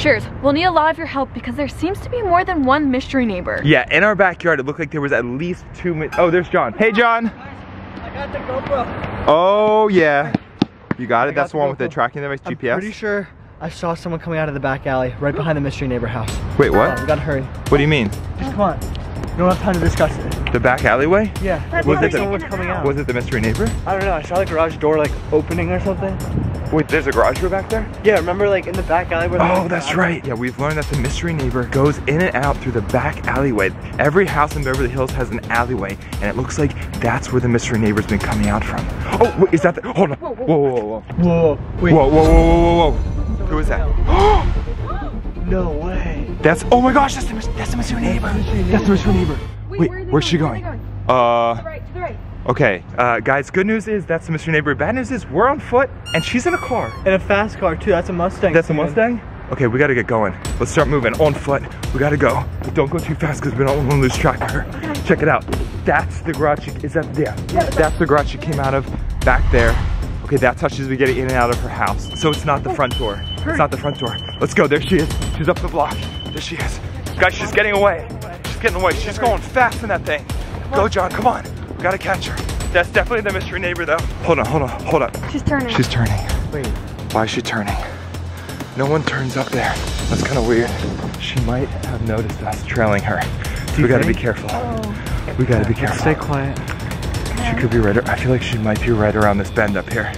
Cheers. We'll need a lot of your help because there seems to be more than one mystery neighbor. Yeah, in our backyard, it looked like there was at least two. mi- Oh, there's John. Hey, John. I got the GoPro. Oh yeah. You got it. Got That's the the one with the tracking device GPS? I'm pretty sure I saw someone coming out of the back alley right behind the mystery neighbor house. Wait, Come on, what? we gotta hurry. What do you mean? Just come on. We don't have time to discuss it. The back alleyway? Yeah. Let's Was Was it it the- coming out? Was it the mystery neighbor? I don't know. I saw the garage door like opening or something. Wait, there's a garage door back there? Yeah, remember like in the back alley where Oh, that's right. Yeah, we've learned that the mystery neighbor goes in and out through the back alleyway. Every house in Beverly Hills has an alleyway, and it looks like that's where the mystery neighbor's been coming out from. Oh, wait, is that the? Hold on. Whoa, whoa, whoa, whoa. Whoa, wait. Whoa, whoa, whoa, whoa, whoa. Who is that? No way. That's. Oh my gosh, that's the, mys- that's the mystery neighbor. That's the mystery neighbor. Wait, where are they where's she going? going? Where are Uh. Right, to the right. Okay, uh, guys. Good news is that's the mystery neighbor. Bad news is we're on foot, and she's in a car. In a fast car too. That's a Mustang. That's a Stephen. Mustang? Okay, we gotta get going. Let's start moving on foot. We gotta go. But don't go too fast because we don't want to lose track of her. Check it out. That's the garage. She, is that there? yeah? That's the garage she came out of back there. Okay, that's how she's been getting in and out of her house. So it's not the front door. It's not the front door. Let's go. There she is. She's up the block. There she is. Guys, she's getting away. She's getting away. She's going fast in that thing. Go, John. Come on. We gotta catch her. That's definitely the mystery neighbor, though. Hold on. Hold on. Hold up. She's turning. She's turning. Wait. Why is she turning? No one turns up there. That's kind of weird. She might have noticed us trailing her. So we gotta be think? careful. Oh. We gotta be careful. Stay quiet. She could be right. I feel like she might be right around this bend up here.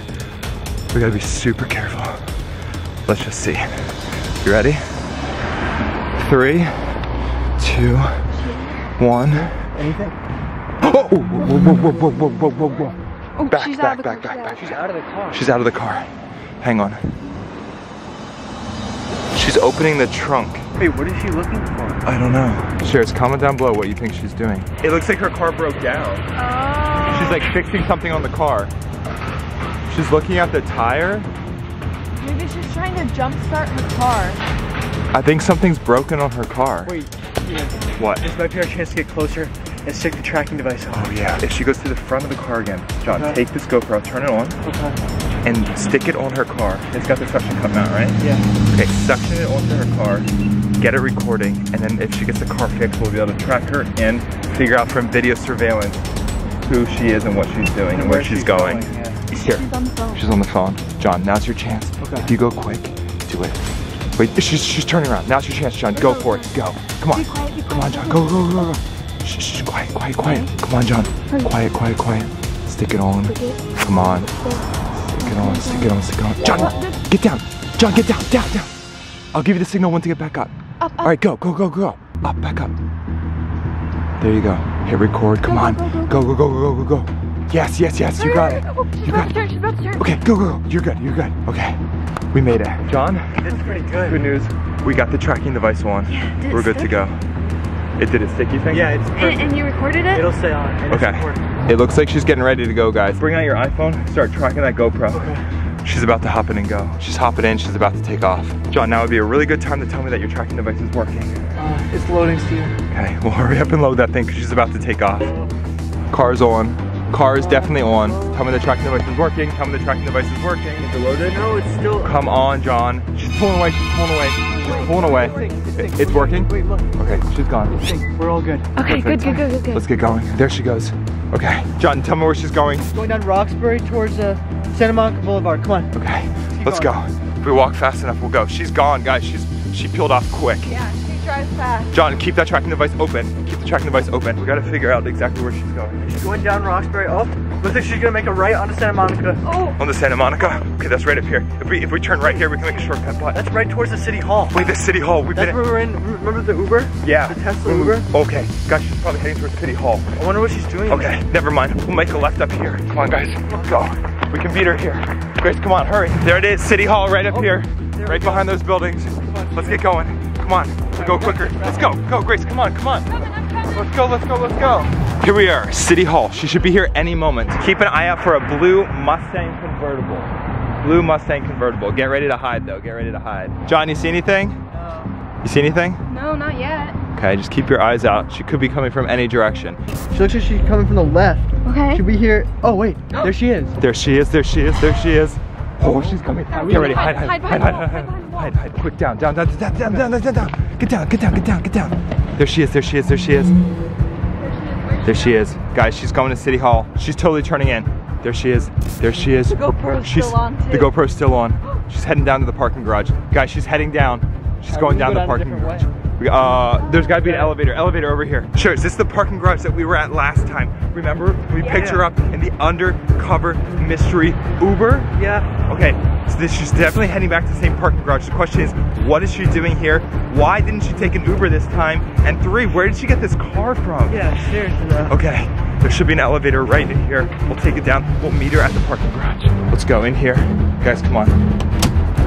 We gotta be super careful. Let's just see. You ready? Three, two, one. Anything? Oh! Whoa, whoa, whoa, whoa, whoa, whoa, whoa, whoa. Oh, back, she's back, back, back, back. She's out of the car. She's out of the car. Hang on. She's opening the trunk. Wait, what is she looking for? I don't know. Sharers, comment down below what you think she's doing. It looks like her car broke down. Oh. She's like fixing something on the car. She's looking at the tire. Maybe she's trying to jump start her car. I think something's broken on her car. Wait, Stephen, What? this might be our chance to get closer and stick the tracking device on. Oh yeah. If she goes to the front of the car again, John, Okay. take this GoPro, turn it on, Okay. and stick it on her car. It's got the suction cup mount, right? Yeah. Okay, suction it onto her car, get it recording, and then if she gets the car fixed, we'll be able to track her and figure out from video surveillance who she is and what she's doing and where, she's, going. yeah. Here. She's on the phone. She's on the phone. John, now's your chance. Okay. If you go quick, do it. Wait, she's, she's turning around. Now's your chance, John. Go for it. Go. Come on. Quiet, Come on. John. Go, go, go, go. Shh, shh, quiet, quiet, quiet. Come on, John. Quiet, quiet, quiet. Stick it on. Come on. Stick it on, stick it on, stick it on. John, get down. John, get down, down, down. I'll give you the signal when to get back up. Up, up. All right, go, go, go, go. Up, back up. There you go. Hit record. Come on. go, go, Go, go, go, go, go. Yes, yes, yes. You got it. You got it. turn. She's about to turn. Okay, go, go, go. You're good. You're good. Okay. We made it. John, That's pretty good. good news. We got the tracking device on. Yeah, did it We're good to go. It did it stick, you think? Yeah, it's And, and you recorded it? It'll stay on. and Okay. It looks like she's getting ready to go, guys. Bring out your iPhone, start tracking that GoPro. She's about to hop in and go. She's hopping in, she's about to take off. John, now would be a really good time to tell me that your tracking device is working. Uh, it's loading, Stephen. Okay, well hurry up and load that thing because she's about to take off. Car's on. Car is definitely on. Tell me the tracking device is working. Tell me the tracking device is working. Is it loaded? No, it's still. Come on, John. She's pulling away, she's pulling away. She's pulling away. It's, It's working? Wait, look. Okay, she's gone. We're all good. Okay, good, good, good, good, good. Let's get going. There she goes. Okay, John, tell me where she's going. Going down Roxbury towards uh, Santa Monica Boulevard. Come on. Okay, let's go. If we walk fast enough, we'll go. She's gone, guys. She's she peeled off quick. Yeah, she drives fast. John, keep that tracking device open. Keep the tracking device open. We gotta figure out exactly where she's going. She's going down Roxbury. Oh, looks like she's gonna make a right onto Santa Monica. Oh, On the Santa Monica. Okay, that's right up here. If we if we turn right here, we can make a shortcut. But That's right towards the city hall. wait, the city hall. We've That's been. where we're in. Remember the Uber? yeah. The Tesla mm-hmm. Uber? Okay, guys, she's probably heading towards the city hall. I wonder what she's doing. Okay, never mind. We'll make a left up here. Come on, guys. Let's go. We can beat her here. Grace, come on, hurry. There it is, City Hall right up Oh, here. Right behind those buildings. Let's get going. Come on. We'll go quicker. Let's go. Go, Grace. Come on. Come on. Let's go. Let's go. Let's go. Here we are, City Hall. She should be here any moment. Keep an eye out for a blue Mustang convertible. Blue Mustang convertible. Get ready to hide, though. Get ready to hide. John, you see anything? No. You see anything? no, not yet. Okay, just keep your eyes out. She could be coming from any direction. She looks like she's coming from the left. Okay. Should we hear? Oh wait, there she is. There she is, there she is, there she is. Oh, she's coming. Get ready, hide, hide, hide, hide, hide, hide, hide. Quick, down, down, down, down, down, down, down, down, down. Get down, get down, get down, get down. There she is, there she is, there she is. There she is. Guys, she's going to City Hall. She's totally turning in. There she is. There she is. The GoPro's still on, The. GoPro's still on. She's heading down to the parking garage. Guys, she's heading down. She's going down the down parking garage. way. We, uh, there's gotta be an elevator. Elevator over here. Sure, is this the parking garage that we were at last time? Remember? We picked her up in the undercover mystery Uber? Yeah. Okay, so this, she's definitely heading back to the same parking garage. The question is, what is she doing here? Why didn't she take an Uber this time? And three, where did she get this car from? Yeah, seriously though. Okay, there should be an elevator right in here. We'll take it down. We'll meet her at the parking garage. Let's go in here. Guys, come on.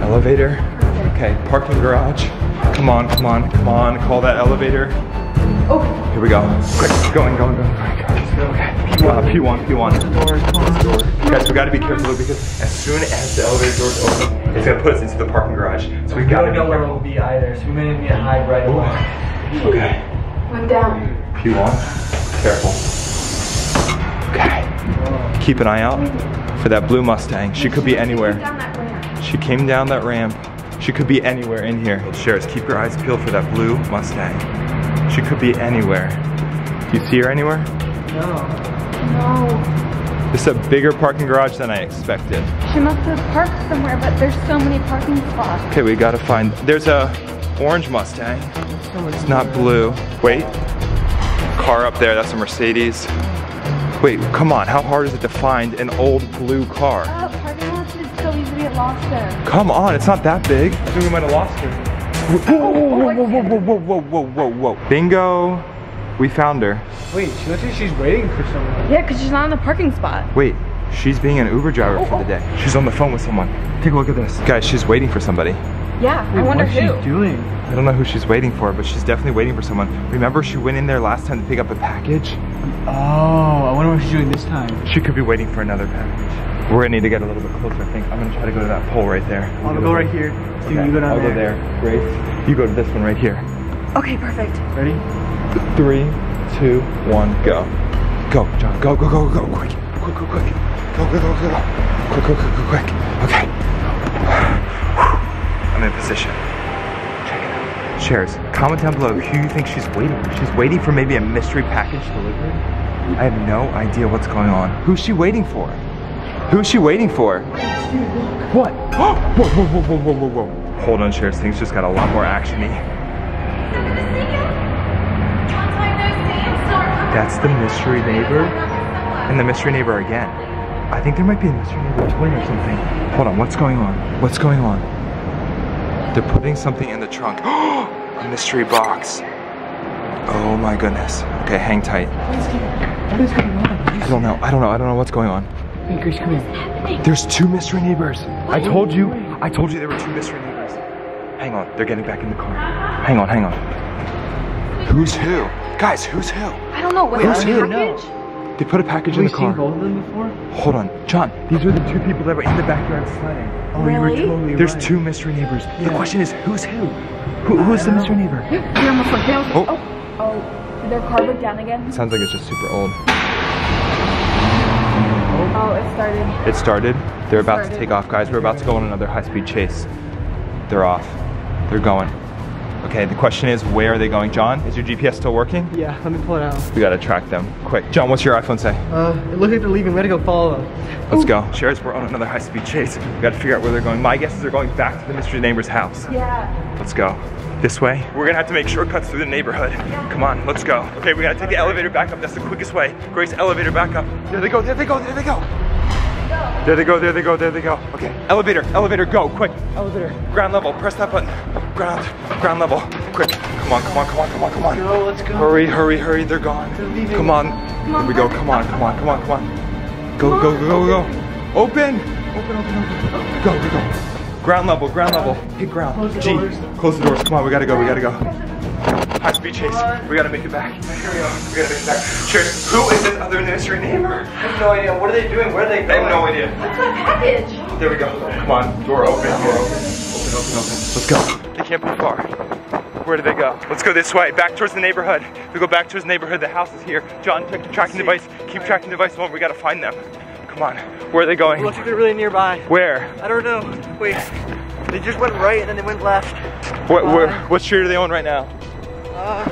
Elevator. Okay, parking garage. Come on, come on, come on. Call that elevator. Oh, here we go. Quick, going, going, going. Okay, uh, P1, P1. Guys, we gotta be careful because as soon as the elevator doors open, it's gonna put us into the parking garage. So we We gotta don't be know where careful. we'll be either, so we may need to hide right away. Okay. One down. P1. Careful. Okay. Keep an eye out for that blue Mustang. She could be anywhere. Down that ramp. She came down that ramp. She could be anywhere in here. Sharers, keep your eyes peeled for that blue Mustang. She could be anywhere. Do you see her anywhere? No. No. This is a bigger parking garage than I expected. She must have parked somewhere, but there's so many parking spots. Okay, we gotta find. There's a orange Mustang. It's not blue. Wait. Car up there. That's a Mercedes. Wait, come on. How hard is it to find an old blue car? Oh, lost in. Come on, it's not that big. I think we might have lost her. Whoa, whoa, whoa, whoa, whoa, whoa, whoa, whoa, whoa, whoa. Bingo. We found her. Wait, she looks like she's waiting for someone. Yeah, because she's not in the parking spot. Wait, she's being an Uber driver for the day. She's on the phone with someone. Take a look at this. Guys, she's waiting for somebody. Yeah, I wonder What's who. she doing? I don't know who she's waiting for, but she's definitely waiting for someone. Remember she went in there last time to pick up a package? Oh, I wonder what she's doing this time. She could be waiting for another package. We're gonna need to get a little bit closer, I think. I'm gonna try to go to that pole right there. I'll go right here. Steve, Okay, you go down I'll there. go there. Grace, you go to this one right here. Okay, perfect. Ready? Three, two, one, go. Go, John. Go, go, go, go, quick. Quick, quick, quick. Go, go, go, go, go. Quick, quick, quick, quick, quick. Okay. I'm in position. Check it out. Sharers, comment down below who you think she's waiting for. She's waiting for maybe a mystery package delivery. I have no idea what's going on. Who's she waiting for? Who's she waiting for? What? whoa, whoa, whoa, whoa, whoa, whoa, whoa. Hold on, Sharers. Things just got a lot more actiony. That's the mystery neighbor and the mystery neighbor again. I think there might be a mystery neighbor twin or something. Hold on, what's going on? What's going on? They're putting something in the trunk. a mystery box. Oh my goodness. Okay, hang tight. What is going on? I don't know. I don't know. I don't know what's going on. Hey, Grace, come here. There's two mystery neighbors. I told you. I told you there were two mystery neighbors. Hang on. They're getting back in the car. Hang on. Hang on. Who's who? Guys, who's who? I don't know. Was Who's that a here? package? They put a package Have in we the seen car. both of them before? Hold on, John. These were the two people that were in the backyard sledding. Oh, Really? you were totally There's right. two mystery neighbors. The question is, who's who? Who who's the mystery neighbor? You're almost like, you're Oh. oh. Oh, did their car break down again? Sounds like it's just super old. Oh, it started. It started. They're about to take off, guys. We're about to go on another high-speed chase. They're off. They're going. Okay, the question is, where are they going? John, is your GPS still working? Yeah, let me pull it out. We gotta track them quick. John, what's your iPhone say? Uh, it looks like they're leaving. We gotta go follow them. Let's go. Sharers, we're on another high-speed chase. We gotta figure out where they're going. My guess is they're going back to the mystery neighbor's house. Yeah. Let's go. This way. We're gonna have to make shortcuts through the neighborhood. Come on, let's go. Okay, we gotta take the elevator back up. That's the quickest way. Grace, elevator back up. There they go, there they go, there they go. There they go, there they go, there they go. Okay, elevator, elevator, go, quick. Elevator, ground level, press that button. Ground, ground level, quick. Come on, come on, come on, come on, come on. Go, let's go. Hurry, hurry, hurry, they're gone. leaving. Come on. Here we go, come on, come on, come on, come on. Go, go, go, go, go. Open! Open, open, open. Go, go, go. Ground level, ground level. Hit ground. Close G. doors. Close the doors. Come on, we gotta go, we gotta go. High speed chase. We gotta make it back. Here we go. We gotta make it back. Cheers. Who is this other mystery neighbor? I have no idea. What are they doing? Where are they going? I have no idea. What's that package? There we go. Come on. Door open. Door open. Open, open, open. Let's go. They can't be far. Where do they go? Let's go this way, back towards the neighborhood. If We go back towards the neighborhood. The house is here. John, check the tracking device. Keep tracking device on. We gotta find them. Come on. Where are they going? Looks like they're really nearby. Where? I don't know. Wait. They just went right and then they went left. What, what, what street are they on right now? Uh,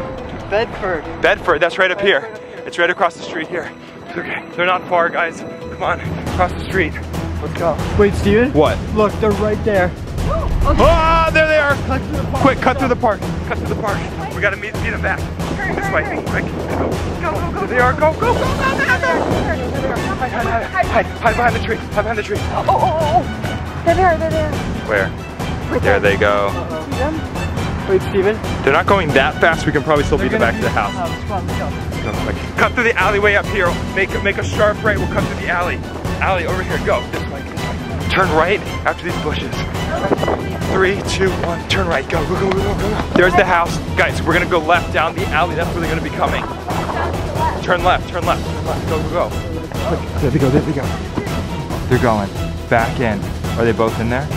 Bedford. Bedford, that's right up here. It's right across the street here. Okay, they're not far, guys. Come on, across the street. Let's go. Wait, Stephen? What? Look, they're right there. Ah, there they are. Cut through the park. Quick, cut through the park. Cut through the park. We gotta meet, meet them back. This way. Quick, go. Go, go, go. There they are. Go, go, go, go. There they are. Hide, hide, hide, hide, behind the tree. Hide behind the tree. Oh, oh, oh, oh. There they are, there they are. Where? There they go. Them? Wait, Stephen? They're not going that fast. We can probably still beat them They're back to the gonna house. Come on, let's go. Go. Cut through the alleyway up here. Make make a sharp right. We'll cut through the alley. Alley over here. Go. This way. Turn right after these bushes. Three, two, one. Turn right. Go, go, go, go, go, go. There's the house. Guys, we're gonna go left down the alley. That's where they're gonna be coming. Turn left, turn left, turn left. Go, go, go. Quick. There they go, there they go. They're going. Back in. Are they both in there?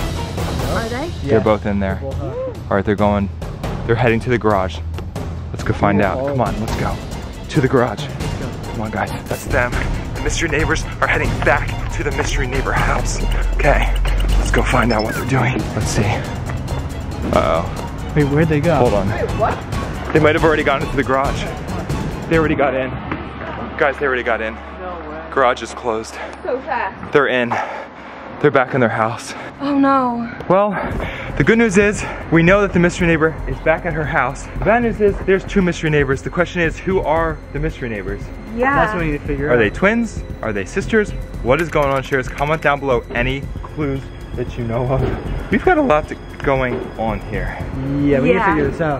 Are they? They're both in there. All right, they're going. They're heading to the garage. Let's go find out. Come on, let's go. To the garage. Come on, guys. That's them. The mystery neighbors are heading back to the mystery neighbor house. Okay, let's go find out what they're doing. Let's see. Uh oh. Wait, where'd they go? Hold on. What? They might have already gotten into the garage. They already got in. Guys, they already got in. No way. Garage is closed. So fast. They're in. They're back in their house. Oh no. Well, the good news is we know that the mystery neighbor is back at her house. The bad news is there's two mystery neighbors. The question is who are the mystery neighbors? Yeah. That's what we need to figure Are out. Are they twins? Are they sisters? What is going on, Sharers? Comment down below any clues that you know of. We've got a lot to, going on here. Yeah, we need to figure this out.